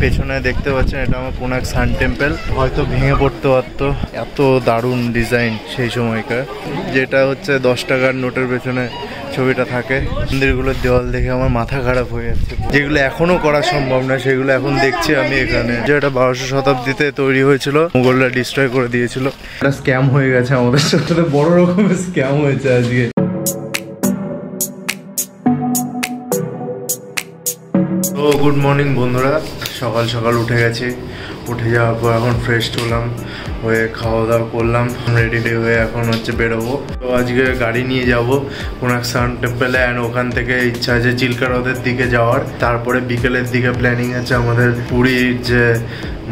পেছনে দেখতে পাচ্ছেন, এটা আমার কোন সান টেম্পল। হয়তো ভেঙে পড়তে পারতো। এত দারুণ ডিজাইন সেই সময়কার। যেটা হচ্ছে দশ টাকার নোটের পেছনে ছবিটা থাকে। মন্দিরগুলোর দেওয়াল দেখে আমার মাথা খারাপ হয়ে যাচ্ছে। যেগুলো এখনও করা সম্ভব না সেগুলো এখন দেখছি আমি এখানে। যেটা বারোশো শতাব্দীতে তৈরি হয়েছিল মুঘলরা ডিস্ট্রয় করে দিয়েছিল। একটা স্ক্যাম হয়ে গেছে আমাদের সাথে। বড় রকমের স্ক্যাম হয়েছে আজকে। তো গুড মর্নিং বন্ধুরা। সকাল সকাল উঠে গেছে। উঠে যাওয়ার পর এখন ফ্রেশ হলাম, হয়ে খাওয়া দাওয়া করলাম রেডি রেডি হয়ে এখন হচ্ছে বেরোবো। তো আজকে গাড়ি নিয়ে যাব কোন এক সান টেম্পেলে অ্যান্ড ওখান থেকে ইচ্ছা আছে চিল্কা হ্রদের দিকে যাওয়ার। তারপরে বিকেলের দিকে প্ল্যানিং আছে আমাদের পুরীর যে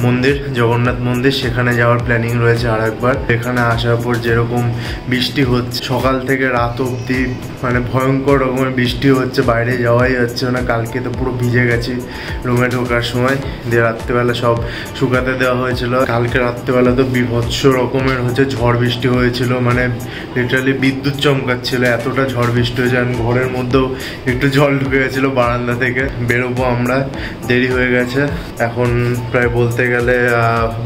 মন্দির, জগন্নাথ মন্দির, সেখানে যাওয়ার প্ল্যানিং রয়েছে আর একবার এখানে আসার পর যেরকম বৃষ্টি হচ্ছে, সকাল থেকে রাত অবধি মানে ভয়ঙ্কর রকমের বৃষ্টি হচ্ছে, বাইরে যাওয়াই যাচ্ছে না। কালকে তো পুরো ভিজে গেছি রুমে ঢোকার সময়। দিয়ে রাত্রেবেলা সব শুকাতে দেওয়া হয়েছিল। কালকে রাত্রেবেলা তো বিভৎস রকমের হচ্ছে ঝড় বৃষ্টি হয়েছিল। মানে লিটারালি বিদ্যুৎ চমকাচ্ছিল, এতটা ঝড় বৃষ্টি হয়েছে। আর ঘরের মধ্যেও একটু জল ঢুকে গেছিল বারান্দা থেকে। বেরোবো আমরা, দেরি হয়ে গেছে। এখন প্রায় বলতে গেলে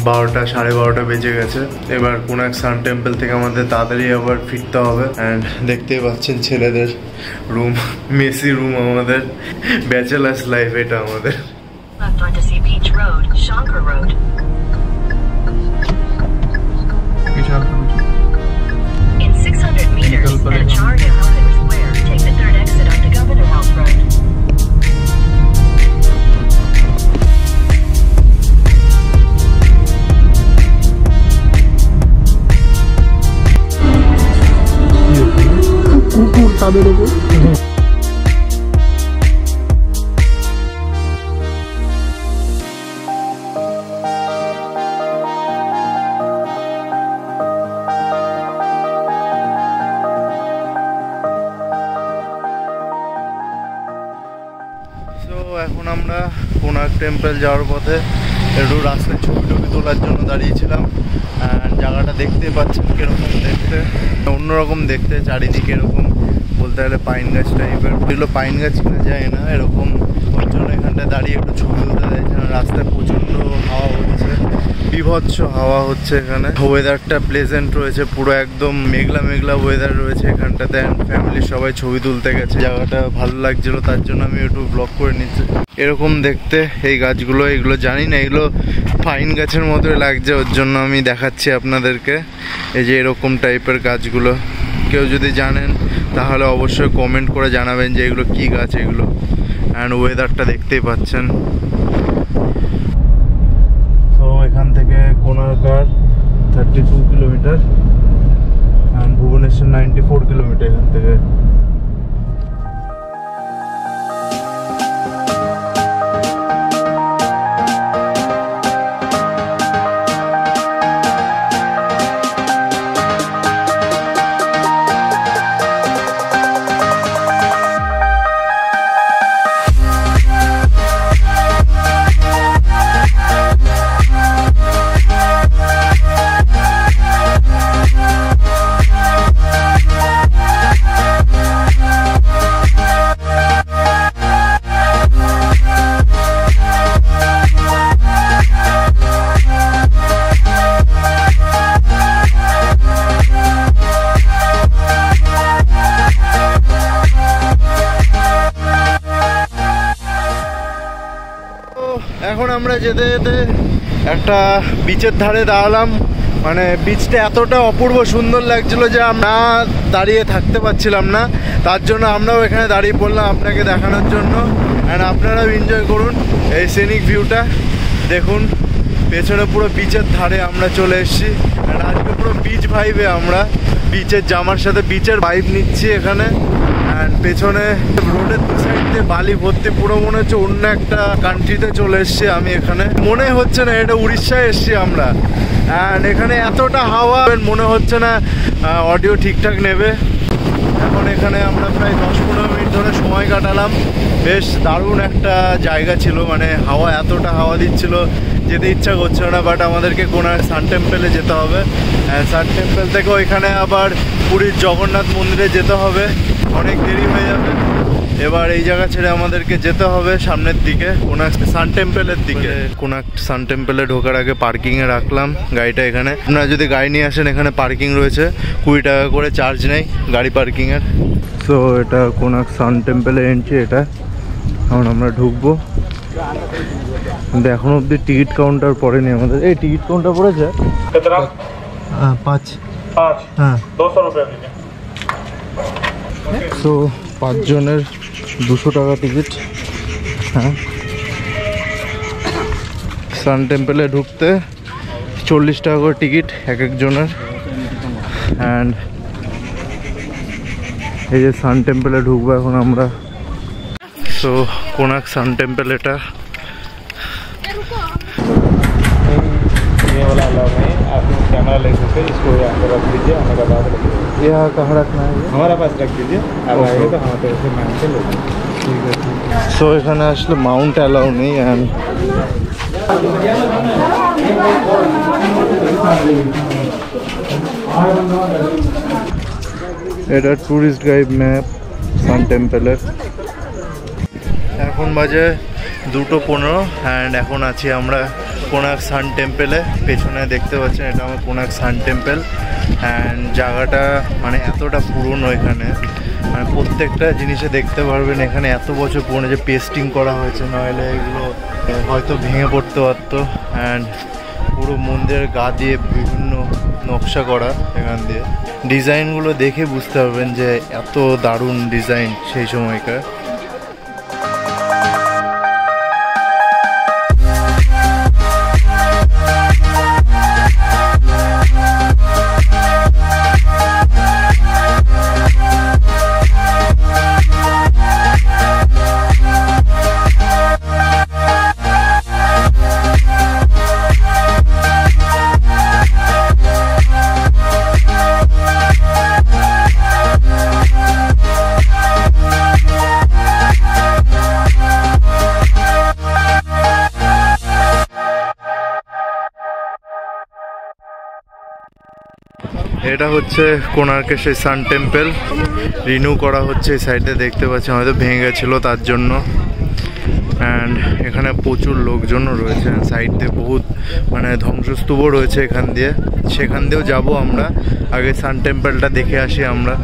বারোটা সাড়ে বারোটা বেজে গেছে। এবার কোন এক সান টেম্পল থেকে আমাদের তাড়াতাড়ি আবার ফিরতে হবে। অ্যান্ড দেখতেই পাচ্ছেন ছেলেদের রুম মেসি রুম আমাদের ব্যাচেলার্স লাইফ এটা আমাদের। Left onto Sea Beach Road, Shankar Road. In 600 meters at Square, তাদের উপর এখন আমরা কোনার্ক টেম্পল যাওয়ার পথে একটু রাস্তায় ছবি টবি তোলার জন্য দাঁড়িয়েছিলাম। জায়গাটা দেখতে পাচ্ছেন কীরকম দেখতে? অন্যরকম দেখতে, চারিদিকে এরকম বলতে গেলে পাইন গাছ টাইপের এগুলো পাইন গাছ কিনা যায় না, এরকম ওর জন্য এখানটায় দাঁড়িয়ে একটু ছবি তুলতে চাইছে রাস্তায় প্রচণ্ড হাওয়া হচ্ছে, বিভৎস হাওয়া হচ্ছে এখানে। ওয়েদারটা প্লেজেন্ট রয়েছে, পুরো একদম মেঘলা মেঘলা ওয়েদার রয়েছে এখানটাতে ফ্যামিলির সবাই ছবি তুলতে গেছে। জায়গাটা ভালো লাগছিল, তার জন্য আমি একটু ব্লগ করে নিচ্ছি। এরকম দেখতে এই গাছগুলো, এগুলো জানি না, এগুলো ফাইন গাছের মতোই লাগছে, ওর জন্য আমি দেখাচ্ছি আপনাদেরকে। এই যে এরকম টাইপের গাছগুলো। কেউ যদি জানেন তাহলে অবশ্যই কমেন্ট করে জানাবেন যে এগুলো কী গাছ, এগুলো। অ্যান্ড ওয়েদারটা দেখতেই পাচ্ছেন। তো এখান থেকে কোনারকার thirty two kilometre and Bhubaneswar ninety four kilometre এখান থেকে। আমরা যেতে যেতে একটা বিচের ধারে দাঁড়ালাম। মানে বিচটা এতটা অপূর্ব সুন্দর লাগছিল যে আমরা দাঁড়িয়ে থাকতে পারছিলাম না। তার জন্য আমরাও এখানে দাঁড়িয়ে পড়লাম আপনাকে দেখানোর জন্য। অ্যান্ড আপনারাও এনজয় করুন এই সিনিক ভিউটা দেখুন, পেছনে পুরো বিচের ধারে আমরা চলে এসেছি। অ্যান্ড আজকে পুরো বিচ ভাইবে আমরা। বিচের জামার সাথে বিচের ভাইব নিচ্ছি এখানে। অ্যান্ড পেছনে রোডের দু সাইড দিয়ে বালি ভর্তি, পুরো মনে হচ্ছে অন্য একটা কান্ট্রিতে চলে এসছি আমি এখানে। মনে হচ্ছে না এটা উড়িষ্যায় এসছি আমরা। অ্যান্ড এখানে এতটা হাওয়া, মনে হচ্ছে না অডিও ঠিকঠাক নেবে। এখন এখানে আমরা প্রায় দশ পনেরো মিনিট ধরে সময় কাটালাম। বেশ দারুণ একটা জায়গা ছিল মানে হাওয়া এতটা হাওয়া দিচ্ছিল, যেতে ইচ্ছা করছিল না বাট আমাদেরকে কোনার সান টেম্পেলে যেতে হবে। সান টেম্পেল থেকে ওইখানে আবার পুরীর জগন্নাথ মন্দিরে যেতে হবে, অনেক দেরি হয়ে যাবে। এবার এই জায়গা ছেড়ে আমাদেরকে যেতে হবে সামনের দিকে কোনাক সান টেম্পেলের দিকে। কোনাক সান টেম্পেলে ঢোকার আগে পার্কিংয়ে রাখলাম গাড়িটা এখানে। আপনারা যদি গাড়ি নিয়ে আসেন এখানে পার্কিং রয়েছে। কুড়ি টাকা করে চার্জ নেই গাড়ি পার্কিংয়ের তো এটা কোনাক সান টেম্পেলের এন্ট্রি এটা। এখন আমরা ঢুকবো। কিন্তু এখনও অব্দি টিকিট কাউন্টার পড়েনি আমাদের। এই টিকিট কাউন্টার পড়েছে? হ্যাঁ, পাঁচ। হ্যাঁ। সো পাঁচজনের দুশো টাকা টিকিট হ্যাঁ সান টেম্পলে ঢুকতে চল্লিশ টাকা করে টিকিট এক একজনের অ্যান্ড এই যে সান টেম্পলে ঢুকবো এখন আমরা সো কোনাক সান টেম্পল এটা कैमरा ले सकते हैं इसको यहाँ पे रख दीजिए आने के बाद रखिए यह कहाँ रखना है हमारे पास रख दीजिए आप ओके। आइए तो हम तो उसे मान के ले जाएंगे ठीक है সো এখানে আসলে মাউন্ট অ্যালাউ নেই অ্যান্ড এটা ট্যুরিস্ট গাইড ম্যাপ সান টেম্পলের এখন বাজে দুটো পনেরো অ্যান্ড এখন আছি আমরা কোনাক সান টেম্পেলে। পেছনে দেখতে পাচ্ছেন, এটা আমার কোনাক সান টেম্পেল। অ্যান্ড জায়গাটা মানে এতটা পুরনো এখানে। মানে প্রত্যেকটা জিনিসে দেখতে পারবেন এখানে এত বছর পুরনো যে পেস্টিং করা হয়েছে, নইলে এগুলো হয়তো ভেঙে পড়তে পারতো। অ্যান্ড পুরো মন্দিরের গা দিয়ে বিভিন্ন নকশা করা এখান দিয়ে। ডিজাইনগুলো দেখে বুঝতে পারবেন যে এত দারুণ ডিজাইন সেই সময়কার। এটা হচ্ছে কোনার্কের সেই সান টেম্পল। রিনিউ করা হচ্ছে এই সাইডে, দেখতে পাচ্ছেন, হয়তো ভেঙে গেছিল তার জন্য। অ্যান্ড এখানে প্রচুর লোকজনও রয়েছে। সাইড দিয়ে বহুত মানে ধ্বংসস্তূপও রয়েছে এখান দিয়ে। সেখান দিয়েও যাব আমরা। আগে সান টেম্পলটা দেখে আসি আমরা।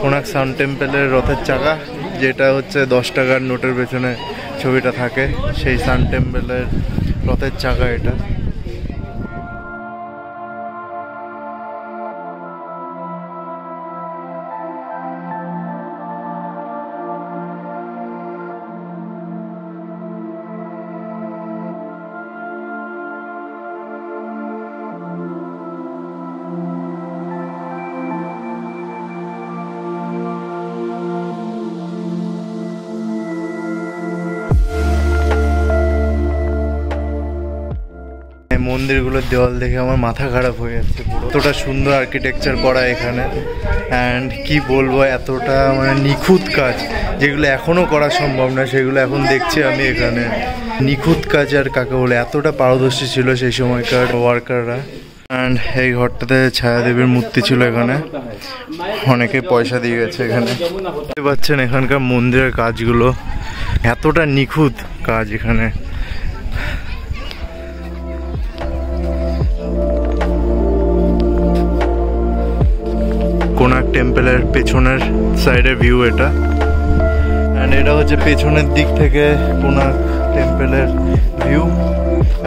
কোনাক সান টেম্পলের রথের চাকা, যেটা হচ্ছে দশ টাকার নোটের পেছনে ছবিটা থাকে। সেই সান টেম্পলের রথের চাকা এটা। মন্দিরগুলোর দেওয়াল দেখে আমার মাথা খারাপ হয়ে যাচ্ছে এতটা সুন্দর আর্কিটেকচার করা এখানে। অ্যান্ড কি বলব, এতটা মানে নিখুঁত কাজ। যেগুলো এখনও করা সম্ভব না, সেগুলো এখন দেখছি আমি এখানে। নিখুঁত কাজ আর কাকে বলে, এতটা পারদর্শী ছিল সেই সময়কার ওয়ার্কাররা অ্যান্ড এই ঘরটাতে ছায়াদেবীর মূর্তি ছিল এখানে। অনেকে পয়সা দিয়ে গেছে এখানে। দেখতে পাচ্ছেন এখানকার মন্দিরের কাজগুলো। এতটা নিখুঁত কাজ এখানে। টেম্পলের পেছনের সাইডের ভিউ এটা। অ্যান্ড এটা হচ্ছে পেছনের দিক থেকে কোনাক টেম্পলের ভিউ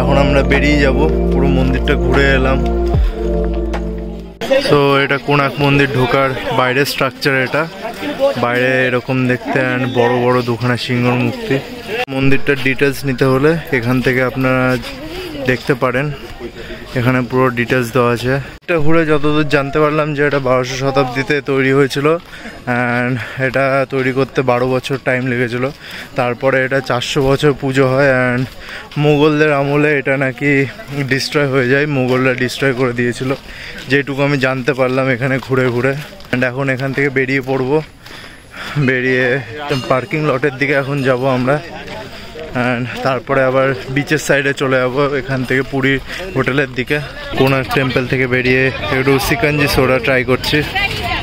এখন আমরা বেরিয়ে যাব, পুরো মন্দিরটা ঘুরে এলাম। তো এটা কোনাক মন্দির ঢোকার বাইরের স্ট্রাকচার এটা। বাইরে এরকম দেখতে অ্যান্ড বড় বড় দুখানা সিংহর মূর্তি। মন্দিরটার ডিটেলস নিতে হলে এখান থেকে আপনারা দেখতে পারেন। এখানে পুরো ডিটেলস দেওয়া আছে। এটা ঘুরে যতদূর জানতে পারলাম যে এটা বারোশো শতাব্দীতে তৈরি হয়েছিল অ্যান্ড এটা তৈরি করতে বারো বছর টাইম লেগেছিল। তারপরে এটা চারশো বছর পুজো হয় অ্যান্ড মুঘলদের আমলে এটা নাকি ডিস্ট্রয় হয়ে যায়, মুঘলরা ডিস্ট্রয় করে দিয়েছিল। যেটুকু আমি জানতে পারলাম এখানে ঘুরে ঘুরে। অ্যান্ড এখন এখান থেকে বেরিয়ে পড়ব। বেরিয়ে পার্কিং লটের দিকে এখন যাব আমরা। অ্যান্ড তারপরে আবার বিচের সাইডে চলে যাব, এখান থেকে পুরী হোটেলের দিকে। কোনার টেম্পল থেকে বেরিয়ে একটু সিকাঞ্জি সোডা ট্রাই করছি,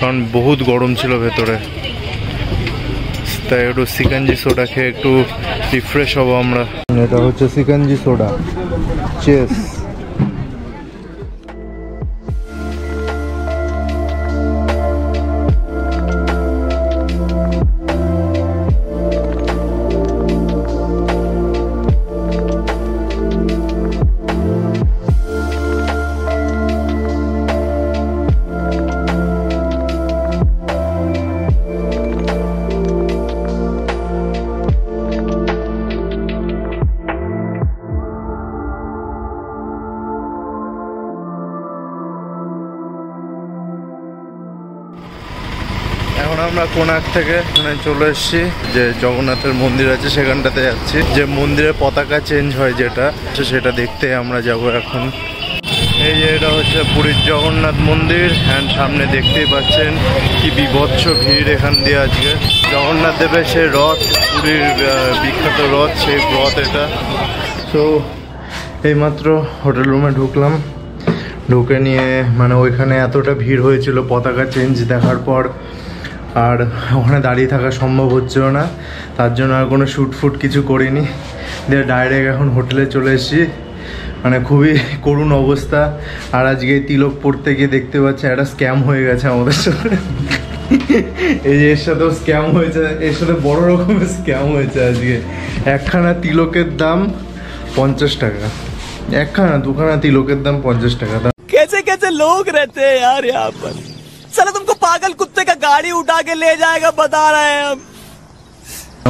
কারণ বহুত গরম ছিল ভেতরে। তাই একটু সিকাঞ্জি সোডা খেয়ে একটু রিফ্রেশ হব আমরা। এটা হচ্ছে সিকাঞ্জি সোডা। চেস কোনাক থেকে এখানে চলে এসেছি। যে জগন্নাথের মন্দির আছে, সেখানটাতে যাচ্ছি। যে মন্দিরের পতাকা চেঞ্জ হয় যেটা সেটা দেখতে আমরা যাব এখন। এই যে এটা হচ্ছে পুরীর জগন্নাথ মন্দির অ্যান্ড সামনে দেখতেই পাচ্ছেন কি বিভৎস ভিড় এখান দিয়ে আজকে। জগন্নাথ দেবের সেই রথ, পুরীর বিখ্যাত রথ, সেই রথ এটা। তো এইমাত্র হোটেল রুমে ঢুকলাম। ঢুকে নিয়ে মানে ওইখানে এতটা ভিড় হয়েছিল পতাকা চেঞ্জ দেখার পর। আর ওখানে দাঁড়িয়ে থাকা সম্ভব হচ্ছিল না। তার জন্য আর কোনো শ্যুট ফুট কিছু করিনি। দিয়ে ডাইরেক্ট এখন হোটেলে চলে এসেছি। মানে খুবই করুণ অবস্থা। আর আজকে তিলক পড়তে গিয়ে দেখতে পাচ্ছে একটা স্ক্যাম হয়ে গেছে আমাদের সাথে। এই যে এর সাথেও স্ক্যাম হয়েছে। এর সাথে বড়ো রকমের স্ক্যাম হয়েছে আজকে। একখানা তিলকের দাম পঞ্চাশ টাকা। একখানা, দুখানা তিলকের দাম পঞ্চাশ টাকা। দাম কেসে কেসে লোক রেতে আর पागल कुत्ते का गाड़ी उठा के ले जाएगा बता रहे हैं हम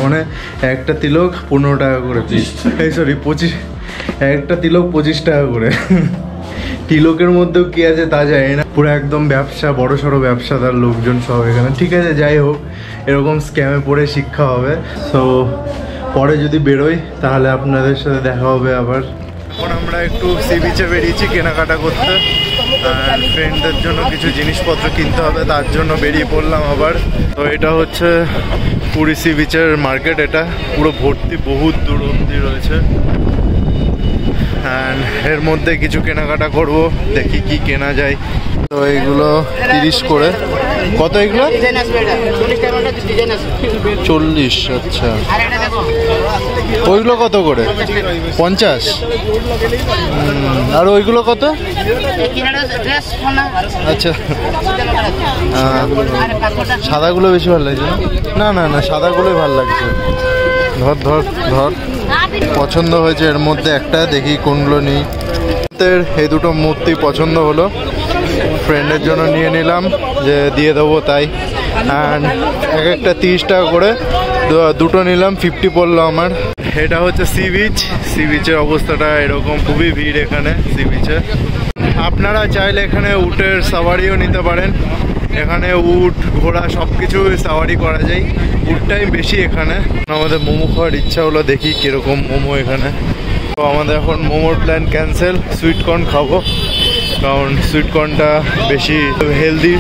মানে একটা তিলক পনেরো টাকা করে পিস এই সরি পঁচিশ একটা তিলক পঁচিশ টাকা করে তিলকের মধ্যেও কি আছে তা জানি না পুরো একদম ব্যবসা বড় সড়ো ব্যবসাদার লোকজন সব এখানে ঠিক আছে যাই হোক এরকম স্ক্যামে পড়ে শিক্ষা হবে সো পরে যদি বেরোই তাহলে আপনাদের সাথে দেখা হবে আবার এখন আমরা একটু সি বিচে বেরিয়েছি কেনাকাটা করতে ফ্রেন্ডদের জন্য কিছু জিনিসপত্র কিনতে হবে, তার জন্য বেরিয়ে পড়লাম আবার। তো এটা হচ্ছে পুরী সি বিচের মার্কেট, এটা পুরো ভর্তি, বহুত দূর অব্দি রয়েছে। অ্যান্ড এর মধ্যে কিছু কেনাকাটা করব, দেখি কি কেনা যায়। তো এইগুলো তিরিশ করে। কত এগুলো? চল্লিশ আচ্ছা। ওইগুলো কত করে? পঞ্চাশ? আর ওইগুলো কত? আচ্ছা। সাদাগুলো বেশি ভালো লাগছে না? না না না সাদাগুলোই ভালো লাগছে। ধর ধর ধর। পছন্দ হয়েছে এর মধ্যে একটা দেখি কোনগুলো নিই। এই দুটো মূর্তি পছন্দ হলো। ফ্রেন্ডের জন্য নিয়ে নিলাম। যে দিয়ে দেবো তাই। অ্যান্ড এক একটা তিরিশ টাকা করে দুটো নিলাম ফিফটি পড়ল আমার। এটা হচ্ছে সি বিচ সি বিচের অবস্থাটা এরকম, খুবই ভিড় এখানে সি বিচে আপনারা চাইলে এখানে উটের সাওয়ারিও নিতে পারেন। এখানে উট, ঘোড়া সব কিছু সাওয়ারি করা যায়। উটটাই বেশি এখানে। আমাদের মোমো খাওয়ার ইচ্ছা হলো, দেখি কীরকম মোমো এখানে। তো আমাদের এখন মোমোর প্ল্যান ক্যান্সেল সুইটকর্ন খাব। কারণ সুইটকর্নটা বেশি হেলদি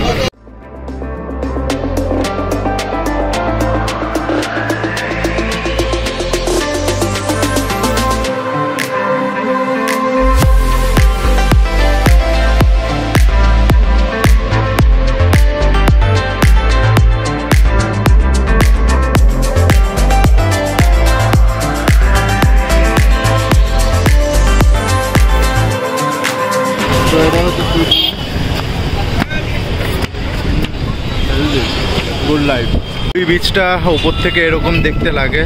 বিচটা ওপর থেকে এরকম দেখতে লাগে।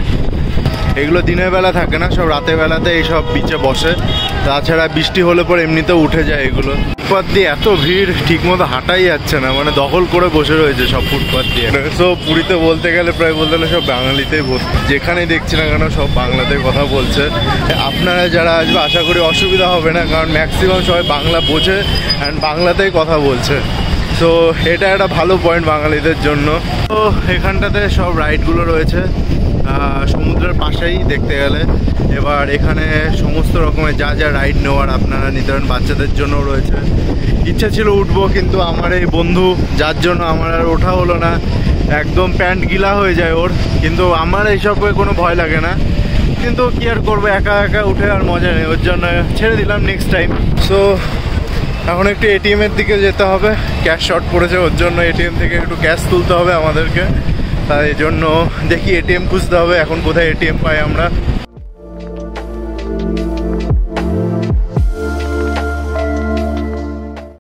এগুলো দিনের বেলা থাকে না, সব রাতের বেলাতে এইসব বিচে বসে। তাছাড়া বৃষ্টি হলে পর এমনিতে উঠে যায় এগুলো। ফুটপাত দিয়ে এত ভিড়, ঠিকমতো হাঁটাই যাচ্ছে না মানে দখল করে বসে রয়েছে সব ফুটপাত দিয়ে। সো পুরীতে বলতে গেলে প্রায় বলতে গেলে সব বাঙালিতেই যেখানেই দেখছি না কেন সব বাংলাতে কথা বলছে। আপনারা যারা আসবে, আশা করি অসুবিধা হবে না, কারণ ম্যাক্সিমাম সবাই বাংলা বোঝে অ্যান্ড বাংলাতেই কথা বলছে। তো এটা একটা ভালো পয়েন্ট বাঙালিদের জন্য। তো এখানটাতে সব রাইডগুলো রয়েছে। সমুদ্রের পাশেই দেখতে গেলে। এবার এখানে সমস্ত রকমের যা যা রাইড নেওয়ার আপনারা নিতে পারেন বাচ্চাদের জন্য রয়েছে। ইচ্ছা ছিল উঠবো, কিন্তু আমার এই বন্ধু, যার জন্য আমার আর ওঠা হলো না। একদম প্যান্ট গিলা হয়ে যায় ওর। কিন্তু আমার এইসবে কোনো ভয় লাগে না। কিন্তু কি আর করব, একা একা উঠে আর মজা নেই। ওর জন্য ছেড়ে দিলাম নেক্সট টাইম সো এখন একটু এটিএম এর দিকে যেতে হবে। ক্যাশ শর্ট পড়েছে, ওর জন্য এটিএম থেকে একটু ক্যাশ তুলতে হবে আমাদেরকে। তাই জন্য দেখি এটিএম খুঁজতে হবে, এখন কোথায় এটিএম পাই আমরা।